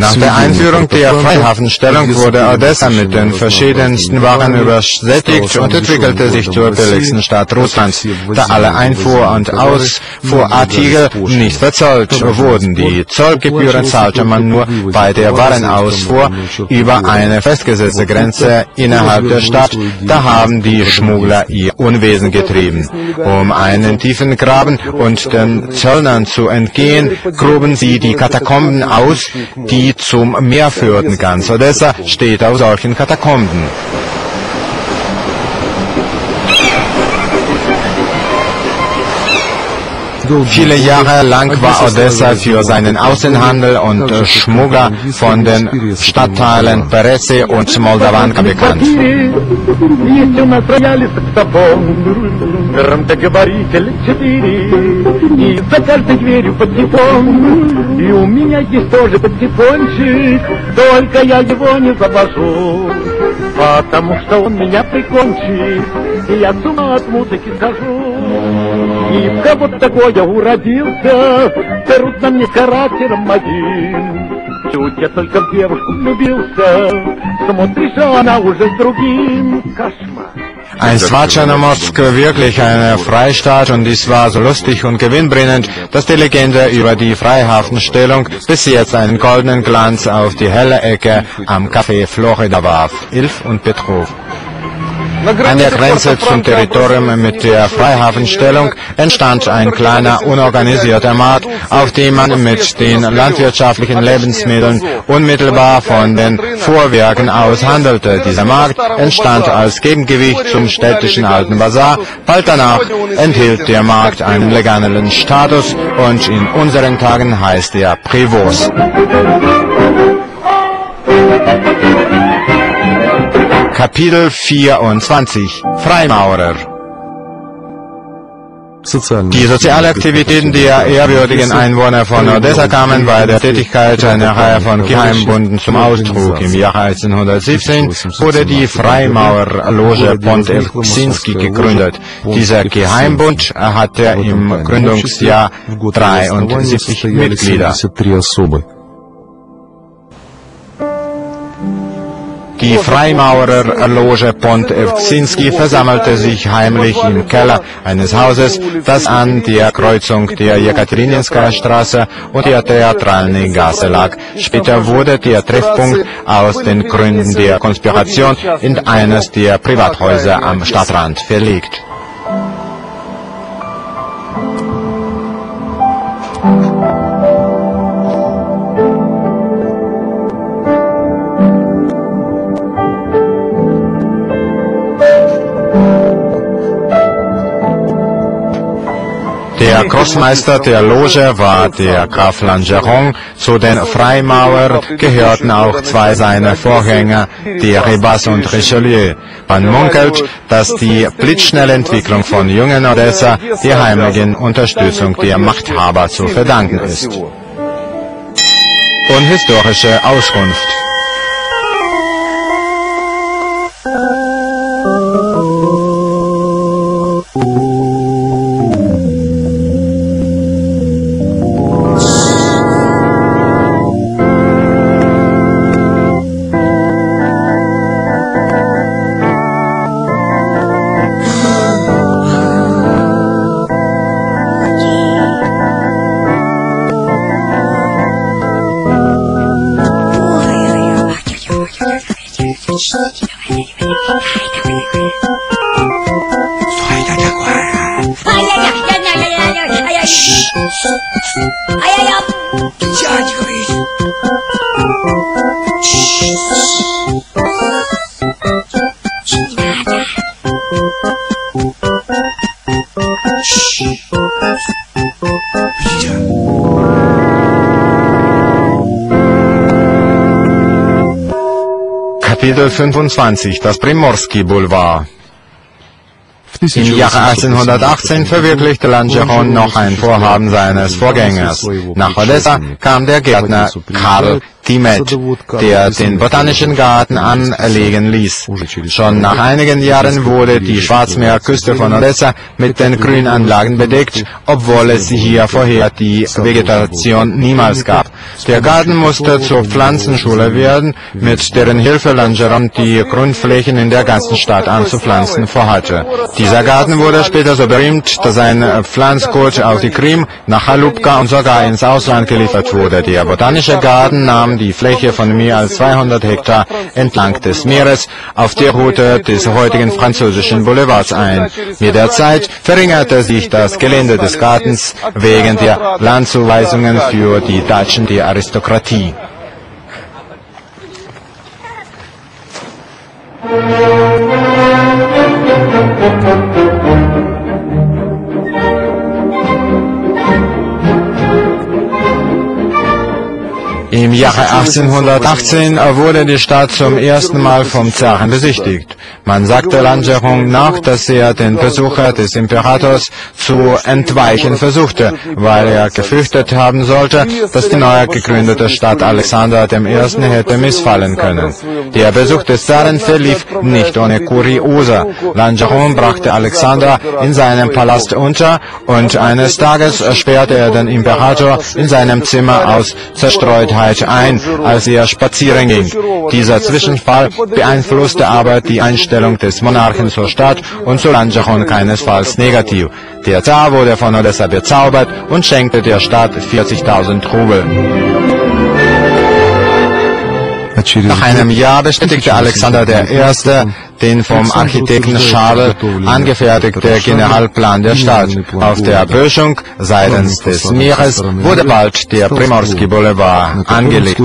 Nach der Einführung der Freihafenstellung wurde Odessa mit den verschiedensten Waren übersättigt und entwickelte sich zur billigsten Stadt Russlands. Da alle Einfuhr- und Ausfuhrartikel nicht verzollt wurden. Die Zollgebühren zahlte man nur bei der Warenausfuhr über eine festgesetzte Grenze innerhalb der Stadt. Da haben die Schmuggler ihr Unwesen getrieben. Um einen tiefen Graben und den Zöllnern zu entgehen, gruben sie die Katakomben aus, die zum Meer führten. Ganz Odessa steht auf solchen Katakomben. Viele Jahre lang war Odessa für seinen Außenhandel und äh, Schmuggler von den Stadtteilen Perese und Moldavanka bekannt. Есть у нас рояли саксофон, громкоговоритель четыре, и за каждой дверью патефон, и у меня есть тоже патефончик, только я его не завожу, потому что он меня прикончит, и я с ума от музыки схожу. И в кого такое уродился, трудно мне с характером моим. Чуть я только в девушку влюбился, смотришь, а она уже с другим. Кошмар. Einst war Tschernomorsk wirklich eine Freistaat und es war so lustig und gewinnbringend, dass die Legende über die Freihafenstellung bis jetzt einen goldenen Glanz auf die helle Ecke am Café Florida warf. Ilf und Petrov. An der Grenze zum Territorium mit der Freihafenstellung entstand ein kleiner, unorganisierter Markt, auf dem man mit den landwirtschaftlichen Lebensmitteln unmittelbar von den Vorwerken aus handelte. Dieser Markt entstand als Gegengewicht zum städtischen Alten Bazar. Bald danach enthielt der Markt einen legalen Status und in unseren Tagen heißt er Privos. Kapitel 24 Freimaurer Die sozialen Aktivitäten der ehrwürdigen Einwohner von Odessa kamen bei der Tätigkeit einer Reihe von Geheimbunden zum Ausdruck. Im Jahr 1817 wurde die Freimaurerloge Pont Elksinski gegründet. Dieser Geheimbund hatte im Gründungsjahr 73 Mitglieder. Die Freimaurerloge Pont Evksinski versammelte sich heimlich im Keller eines Hauses, das an der Kreuzung der Jekaterinenskaya Straße und der Theatralne Gasse lag. Später wurde der Treffpunkt aus den Gründen der Konspiration in eines der Privathäuser am Stadtrand verlegt. Großmeister der Loge war der Graf Langeron. Zu den Freimaurer gehörten auch zwei seiner Vorgänger, der Rebas und Richelieu. Man munkelt, dass die blitzschnelle Entwicklung von jungen Odessa der heimlichen Unterstützung der Machthaber zu verdanken ist. Und historische Auskunft. Kapitel 25, das Primorski Boulevard. Im Jahre 1818 verwirklichte Langeron noch ein Vorhaben seines Vorgängers. Nach Odessa kam der Gärtner Karl Timet, der den Botanischen Garten anlegen ließ. Schon nach einigen Jahren wurde die Schwarzmeerküste von Odessa mit den Grünanlagen bedeckt, obwohl es hier vorher die Vegetation niemals gab. Der Garten musste zur Pflanzenschule werden, mit deren Hilfe Langeron die Grundflächen in der ganzen Stadt anzupflanzen vorhatte. Dieser Garten wurde später so berühmt, dass ein Pflanzgut auf die Krim, nach Halupka und sogar ins Ausland geliefert wurde. Der Botanische Garten nahm die Fläche von mehr als 200 Hektar entlang des Meeres auf der Route des heutigen französischen Boulevards ein. Mit der Zeit verringerte sich das Gelände des Gartens wegen der Landzuweisungen für die Deutschen der Aristokratie. Im Jahre 1818 wurde die Stadt zum ersten Mal vom Zaren besichtigt. Man sagte Langerung nach, dass er den Besucher des Imperators zu entweichen versuchte, weil er gefürchtet haben sollte, dass die neu gegründete Stadt Alexander I. hätte missfallen können. Der Besuch des Zaren verlief nicht ohne Kuriose. Langeron brachte Alexander in seinem Palast unter und eines Tages sperrte er den Imperator in seinem Zimmer aus Zerstreutheit ein, als er spazieren ging. Dieser Zwischenfall beeinflusste aber die Einstellung des Monarchen zur Stadt und zu Langeron keinesfalls negativ. Der Zar wurde von Odessa bezaubert und schenkte der Stadt 40.000 Rubel. Nach einem Jahr bestätigte Alexander I. den vom Architekten Charles angefertigten Generalplan der Stadt. Auf der Böschung seitens des Meeres wurde bald der Primorski Boulevard angelegt.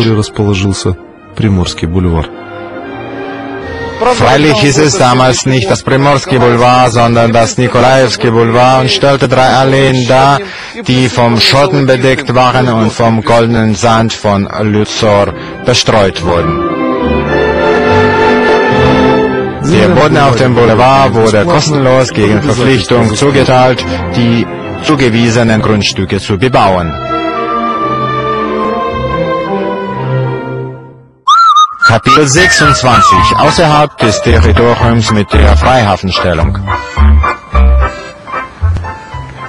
Freilich hieß es damals nicht das Primorski Boulevard, sondern das Nikolaevski Boulevard und stellte drei Alleen dar, die vom Schotten bedeckt waren und vom goldenen Sand von Luxor bestreut wurden. Der Boden auf dem Boulevard wurde kostenlos gegen Verpflichtung zugeteilt, die zugewiesenen Grundstücke zu bebauen. Kapitel 26 Außerhalb des Territoriums mit der Freihafenstellung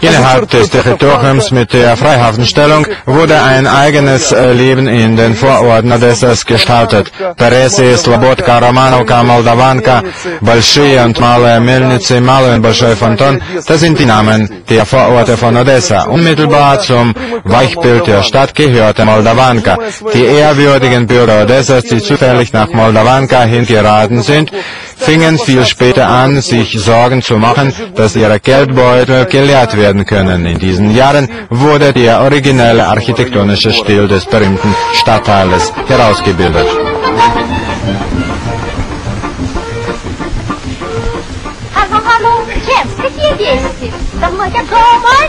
Innerhalb des Territoriums mit der Freihafenstellung wurde ein eigenes Leben in den Vororten Odessas gestaltet. Peresi, Slobodka, Romanovka, Moldavanka, Большие und Малые Melnice, Malый und Большой Fonton, das sind die Namen der Vororte von Odessa. Unmittelbar zum Weichbild der Stadt gehörte Moldavanka. Die ehrwürdigen Bürger Odessas, die zufällig nach Moldavanka hingeraten sind, fingen viel später an, sich Sorgen zu machen, dass ihre Geldbeutel geleert werden können. In diesen Jahren wurde der originelle architektonische Stil des berühmten Stadtteiles herausgebildet. Hallo, hallo, Чеп, какие вести? Давно я дома.